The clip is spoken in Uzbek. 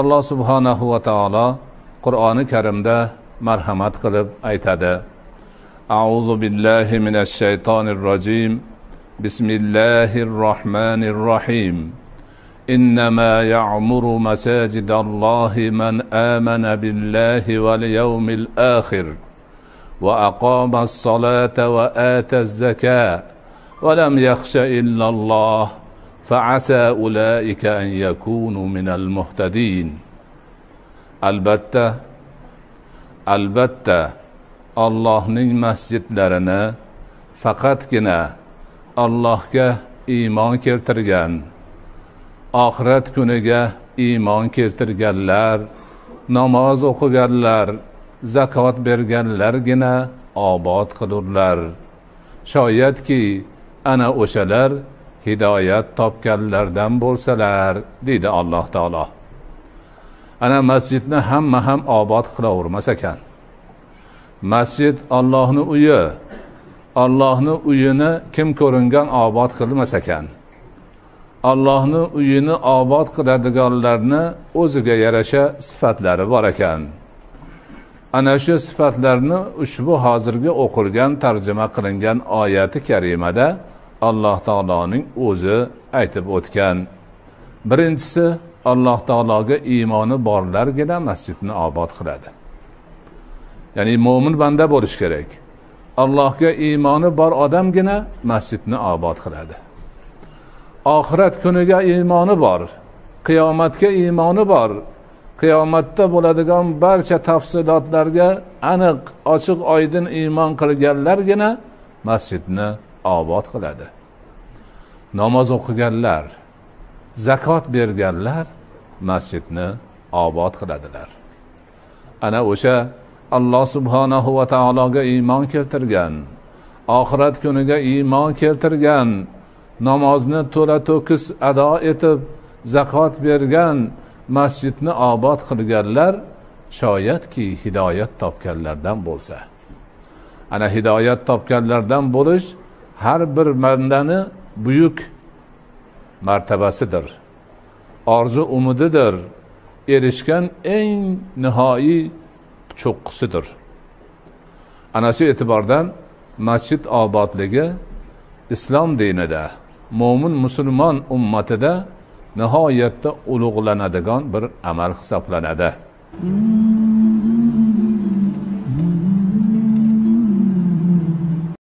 alloh subhanahu va taolo qur'oni karimda marhamat qilib aytadi أعوذ بالله من الشيطان الرجيم. بسم الله الرحمن الرحيم. إنما يعمر مساجد الله من آمن بالله واليوم الآخر وأقام الصلاة وآتى الزكاة ولم يخش إلا الله. فعسى أولئك أن يكونوا من المهتدين البتة البتة allohning masjidlarini faqatgina allohga iymon keltirgan oxirat kuniga iymon keltirganlar namoz o'qiganlar zakot berganlargina obod qilurlar shoyatki ana o'shalar hidoyat topganlardan bo'lsalar deydi alloh taolo. Ana masjidni hamma ham obod qilavermas ekan. Masjid ollohni uyi ollohni uyini kim ko'ringan obod qilmas ekan. Ollohni uyini obod qiladiganlarni o'ziga yarasha sifatlari bor ekan. Ana shu sifatlarni ushbu hozirgi o'qilgan tarjima qilingan oyati karimada alloh taoloning o'zi aytib o'tgan. Birinchisi alloh taologa iymoni borlargina masjidni obod qiladi. Ya'ni mo'min banda bo'lishi kerak. Allohga iymoni bor odamgina masjidni obod qiladi. Oxirat kuniga iymoni bor qiyomatga iymoni bor. Qiyomatda bo'ladigan barcha tafsilotlarga aniq ochiq oydin iymon qilganlargina masjidni obod qiladi. Namoz o'qiganlar zakot berganlar masjidni obod qiladilar. Ana o'sha alloh subhanahu va taologa iymon keltirgan oxirat kuniga iymon keltirgan namozni to'la to'kis ado etib zakot bergan masjidni obod qilganlar shoyatki hidoyat topganlardan bo'lsa. Ana hidoyat topganlardan bo'lish har bir bandani buyuk martabasidir. Orzu umididir. Erishgan eng nihoyiy cho'qqisidir. Ana shu e'tibordan masjid obodligi islom dinida mo'min musulmon ummatida nihoyatda ulug'lanadigan bir amal hisoblanadi.